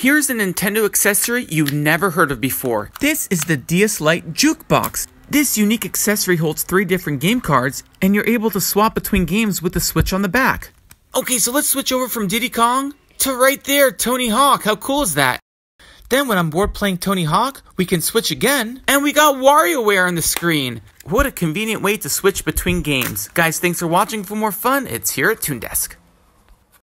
Here's a Nintendo accessory you've never heard of before. This is the DS Lite Jukebox. This unique accessory holds three different game cards, and you're able to swap between games with the switch on the back. Okay, so let's switch over from Diddy Kong to right there, Tony Hawk. How cool is that? Then when I'm bored playing Tony Hawk, we can switch again, and we got WarioWare on the screen. What a convenient way to switch between games. Guys, thanks for watching. For more fun, it's here at Toon Desk.